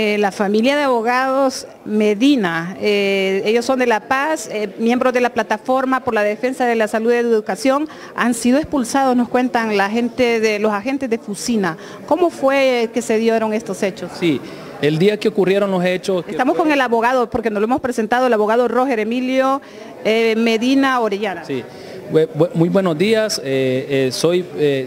Eh, la familia de abogados Medina, eh, ellos son de La Paz, eh, miembros de la plataforma por la defensa de la salud y educación, han sido expulsados, nos cuentan la gente de los agentes de Fusina. ¿Cómo fue que se dieron estos hechos? Sí, el día que ocurrieron los hechos... Estamos con el abogado, porque nos lo hemos presentado, el abogado Roger Emilio Medina Orellana. Sí, muy buenos días, soy,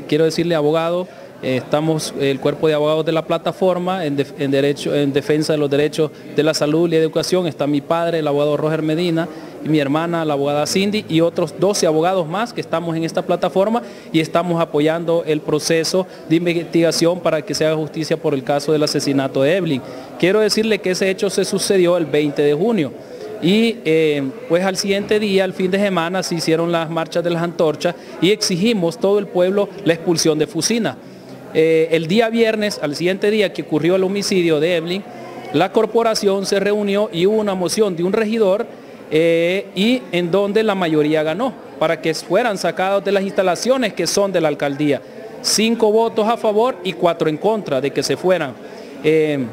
quiero decirle abogado, Estamos el cuerpo de abogados de la plataforma en, derecho, en defensa de los derechos de la salud y educación. Está mi padre, el abogado Roger Medina, y mi hermana, la abogada Cindy, y otros 12 abogados más que estamos en esta plataforma y estamos apoyando el proceso de investigación para que se haga justicia por el caso del asesinato de Evelyn. Quiero decirle que ese hecho se sucedió el 20 de junio. Y eh, pues al siguiente día, al fin de semana, se hicieron las marchas de las antorchas y exigimos todo el pueblo la expulsión de Fusina. Eh, el día viernes, al siguiente día que ocurrió el homicidio de Evelyn, la corporación se reunió y hubo una moción de un regidor eh, y en donde la mayoría ganó para que fueran sacados de las instalaciones que son de la alcaldía. Cinco votos a favor y cuatro en contra de que se fueran. Eh,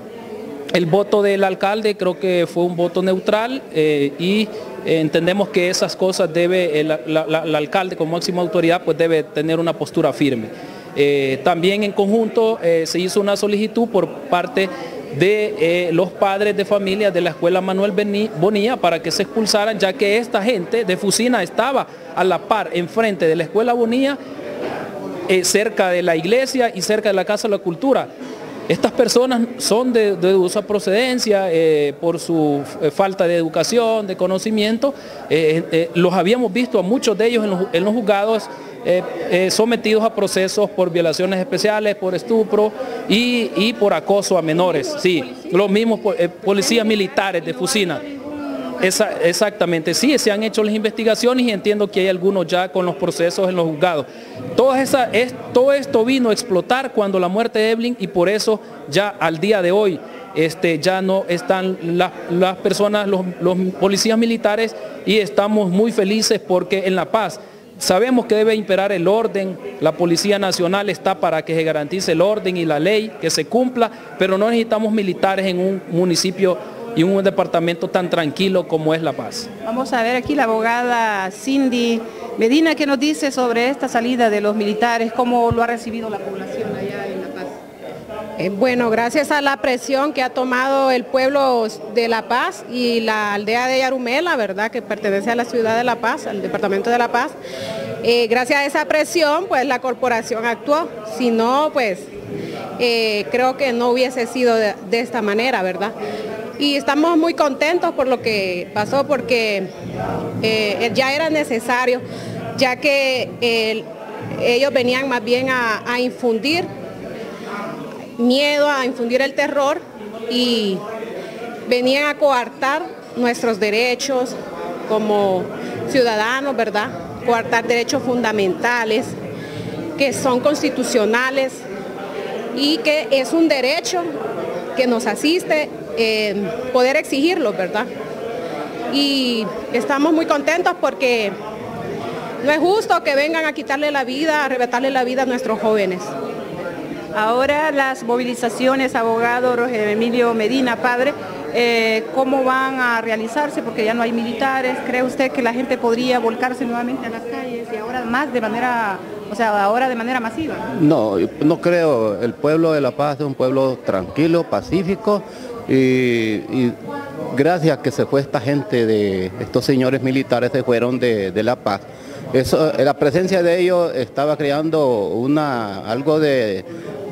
el voto del alcalde creo que fue un voto neutral y entendemos que esas cosas debe, el, alcalde como máxima autoridad pues debe tener una postura firme. Eh, también en conjunto eh, se hizo una solicitud por parte de eh, los padres de familia de la escuela Manuel Bonilla para que se expulsaran, ya que esta gente de Fusina estaba a la par enfrente de la escuela Bonilla, cerca de la iglesia y cerca de la Casa de la Cultura. Estas personas son de, de procedencia por su falta de educación, de conocimiento. los habíamos visto a muchos de ellos en los juzgados eh, eh, sometidos a procesos por violaciones especiales, por estupro y, por acoso a menores. Sí, los mismos eh, policías militares de Fusina. exactamente, sí, se han hecho las investigaciones y entiendo que hay algunos ya con los procesos en los juzgados. todo esto vino a explotar cuando la muerte de Evelyn y por eso ya al día de hoy este, ya no están las, personas, los policías militares y estamos muy felices porque en La Paz Sabemos que debe imperar el orden, la Policía Nacional está para que se garantice el orden y la ley, que se cumpla, pero no necesitamos militares en un municipio y un departamento tan tranquilo como es La Paz. Vamos a ver aquí la abogada Cindy Medina que nos dice sobre esta salida de los militares, cómo lo ha recibido la población allá en La Paz. Eh, bueno, gracias a la presión que ha tomado el pueblo de La Paz y la aldea de Yarumela, ¿verdad? Que pertenece a la ciudad de La Paz, al departamento de La Paz. Eh, gracias a esa presión, pues la corporación actuó. Si no, pues eh, creo que no hubiese sido de, esta manera, ¿verdad? Y estamos muy contentos por lo que pasó porque ya era necesario, ya que ellos venían más bien a infundir miedo, a infundir el terror y venían a coartar nuestros derechos como ciudadanos, ¿verdad? Coartar derechos fundamentales que son constitucionales y que es un derecho que nos asiste poder exigirlo, ¿verdad? Y estamos muy contentos porque no es justo que vengan a quitarle la vida, a arrebatarle la vida a nuestros jóvenes. Ahora las movilizaciones, abogado Roger Emilio Medina, padre, eh, ¿cómo van a realizarse? Porque ya no hay militares. ¿Cree usted que la gente podría volcarse nuevamente a las calles y ahora más de manera, o sea, ahora de manera masiva? No, no creo. El pueblo de La Paz es un pueblo tranquilo, pacífico y, gracias que se fue esta gente de estos señores militares se fueron de, La Paz. Eso, la presencia de ellos estaba creando una, algo de,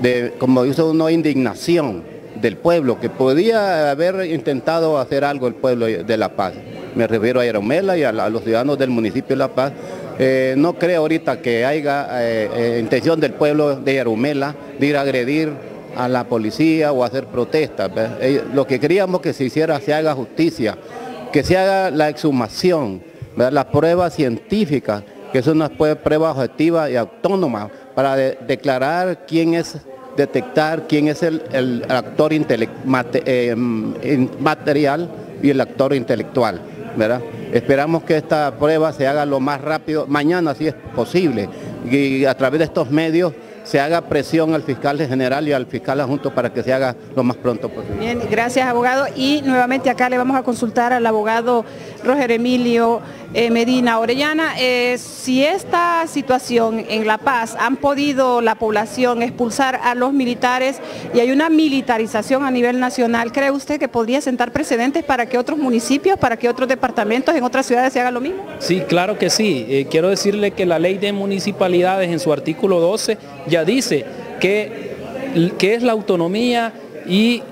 de, como dice uno, indignación del pueblo, que podía haber intentado hacer algo el pueblo de La Paz. Me refiero a Yaromela y a, los ciudadanos del municipio de La Paz. Eh, no creo ahorita que haya eh, eh, intención del pueblo de Yaromela de ir a agredir a la policía o hacer protestas. lo que queríamos que se hiciera, se haga justicia, que se haga la exhumación, las pruebas científicas, que son unas pruebas objetivas y autónomas para declarar quién es detectar quién es el, actor eh, material y el actor intelectual. ¿verdad? Esperamos que esta prueba se haga lo más rápido, mañana si es posible, y a través de estos medios se haga presión al fiscal general y al fiscal adjunto para que se haga lo más pronto posible. Bien, gracias abogado. Y nuevamente acá le vamos a consultar al abogado Roger Emilio eh, Medina Orellana, eh, si esta situación en La Paz han podido la población expulsar a los militares y hay una militarización a nivel nacional, ¿cree usted que podría sentar precedentes para que otros municipios, para que otros departamentos en otras ciudades se hagan lo mismo? Sí, claro que sí. Eh, quiero decirle que la ley de municipalidades en su artículo 12 ya dice que, que es la autonomía y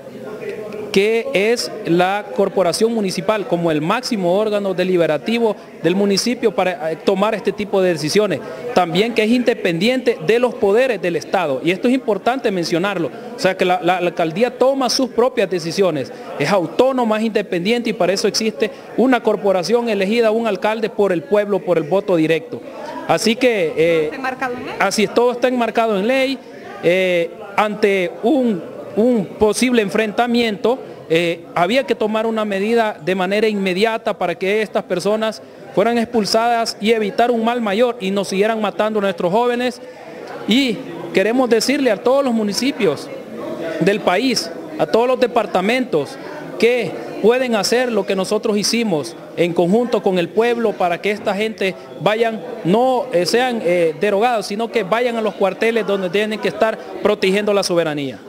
que es la corporación municipal como el máximo órgano deliberativo del municipio para eh, tomar este tipo de decisiones. También que es independiente de los poderes del Estado. Y esto es importante mencionarlo. O sea que la, alcaldía toma sus propias decisiones. Es autónoma, es independiente y para eso existe una corporación elegida, un alcalde por el pueblo, por el voto directo. Así que... Eh, así es, todo está enmarcado en ley. Eh, ante un un posible enfrentamiento, eh, había que tomar una medida de manera inmediata para que estas personas fueran expulsadas y evitar un mal mayor y nos siguieran matando a nuestros jóvenes. Y queremos decirle a todos los municipios del país, a todos los departamentos, que pueden hacer lo que nosotros hicimos en conjunto con el pueblo para que esta gente vayan, no eh, sean eh, derogados, sino que vayan a los cuarteles donde tienen que estar protegiendo la soberanía.